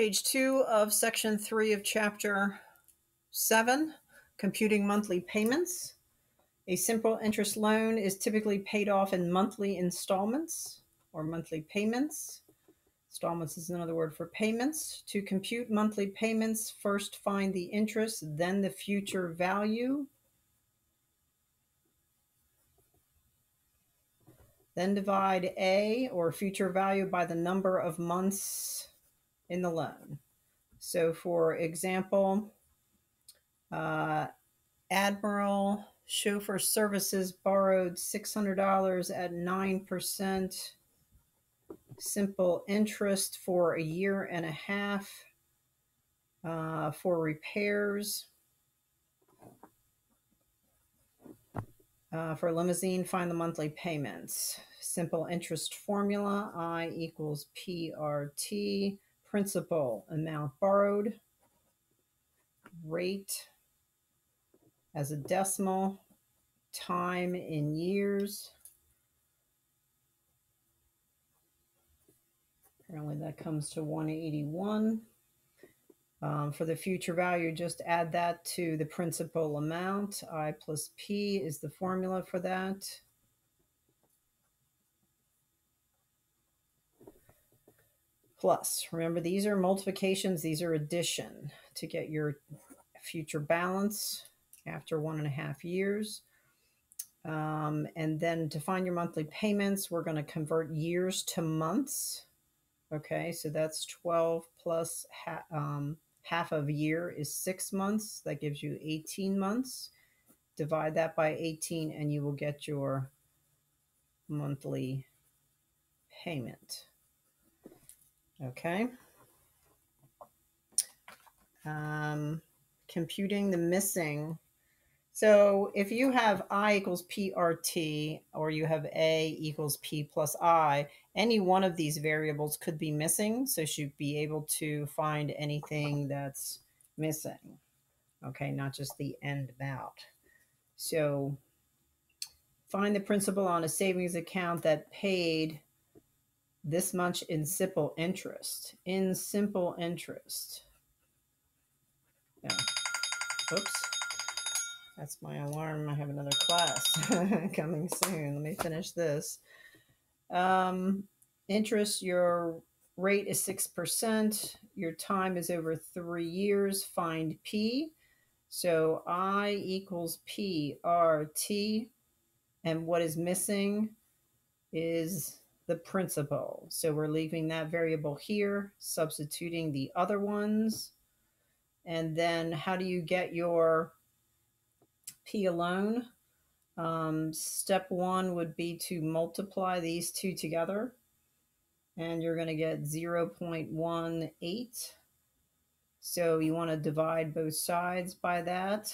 Page two of section three of chapter seven, computing monthly payments. A simple interest loan is typically paid off in monthly installments or monthly payments. Installments is another word for payments. To compute monthly payments, first find the interest, then the future value. Then divide A or future value by the number of months in the loan. So, for example, uh, Admiral Chauffeur Services borrowed $600 at 9% simple interest for a year and a half uh, for repairs. Uh, for limousine, find the monthly payments. Simple interest formula I equals PRT principal amount borrowed, rate as a decimal, time in years. Apparently that comes to 181. Um, for the future value, just add that to the principal amount. I plus P is the formula for that. Plus. Remember, these are multiplications, these are addition to get your future balance after one and a half years. Um, and then to find your monthly payments, we're going to convert years to months. Okay, so that's 12 plus ha- um, half of a year is six months. That gives you 18 months. Divide that by 18, and you will get your monthly payment. Okay. Um, computing the missing. So if you have I equals PRT or you have A equals P plus I, any one of these variables could be missing. So should be able to find anything that's missing. Okay, not just the end amount. So find the principal on a savings account that paid this much in simple interest. In simple interest. Yeah. Oops. That's my alarm. I have another class coming soon. Let me finish this. Um, interest, your rate is 6%. Your time is over three years. Find P. So I equals P R T. And what is missing is the principal. So we're leaving that variable here, substituting the other ones. And then how do you get your P alone? Um, step one would be to multiply these two together. And you're going to get 0.18. So you want to divide both sides by that.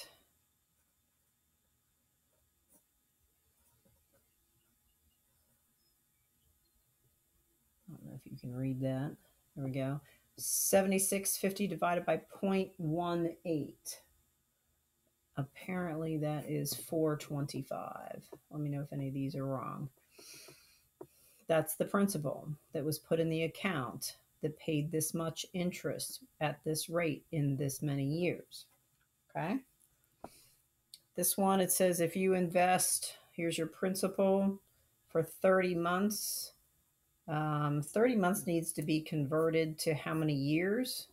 if you can read that. There we go. 7650 divided by 0.18. Apparently that is 425. Let me know if any of these are wrong. That's the principal that was put in the account that paid this much interest at this rate in this many years. Okay. This one, it says if you invest, here's your principal for 30 months, um, 30 months needs to be converted to how many years?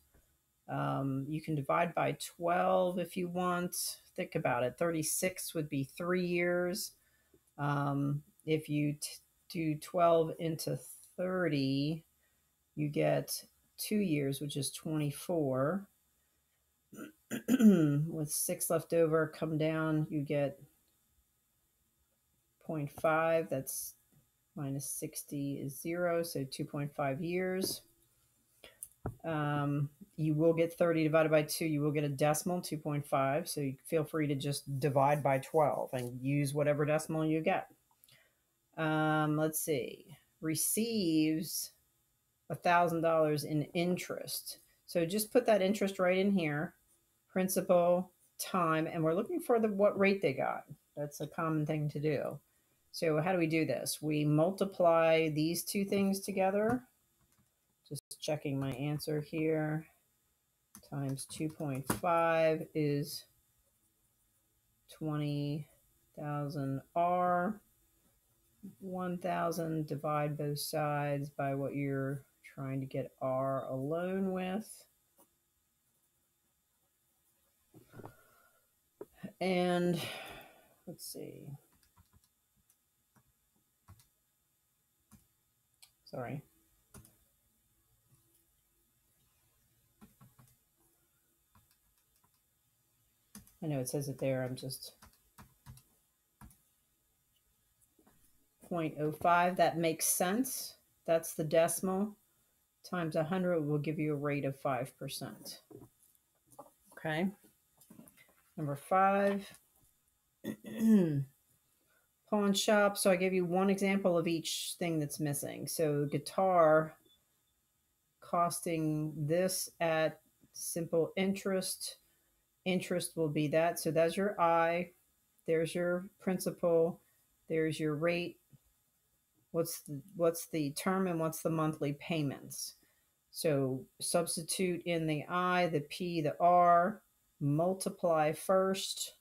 Um, you can divide by 12 if you want. Think about it. 36 would be three years. Um, if you do 12 into 30, you get two years, which is 24. With six left over, come down, you get 0.5. That's minus 60 is zero, so 2.5 years. Um, you will get 30 divided by 2. You will get a decimal, 2.5. So you feel free to just divide by 12 and use whatever decimal you get. Um, let's see. Receives $1,000 in interest. So just put that interest right in here. Principal, time, and we're looking for the what rate they got. That's a common thing to do. So how do we do this? We multiply these two things together. Just checking my answer here. Times 2.5 is 20,000 R. 1,000 divide both sides by what you're trying to get R alone with. And let's see. Sorry. I know it says it there. I'm just 0.05. That makes sense. That's the decimal. Times 100 will give you a rate of 5%. Okay. Number five, pawn shop. So I gave you one example of each thing that's missing. So guitar costing this at simple interest. Interest will be that. So that's your I. There's your principal. There's your rate. What's the, what's the term and what's the monthly payments? So substitute in the I, the P, the R, multiply first.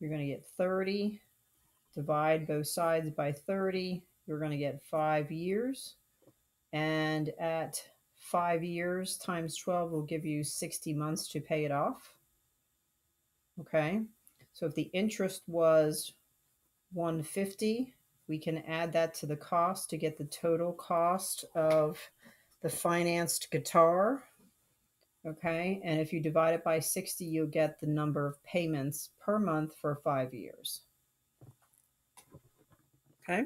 You're going to get 30. Divide both sides by 30. You're going to get five years. And at five years times 12 will give you 60 months to pay it off. Okay. So if the interest was 150, we can add that to the cost to get the total cost of the financed guitar. Okay, and if you divide it by 60, you'll get the number of payments per month for five years. Okay,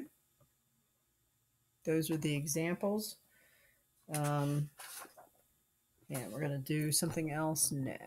those are the examples. Um, and we're going to do something else next.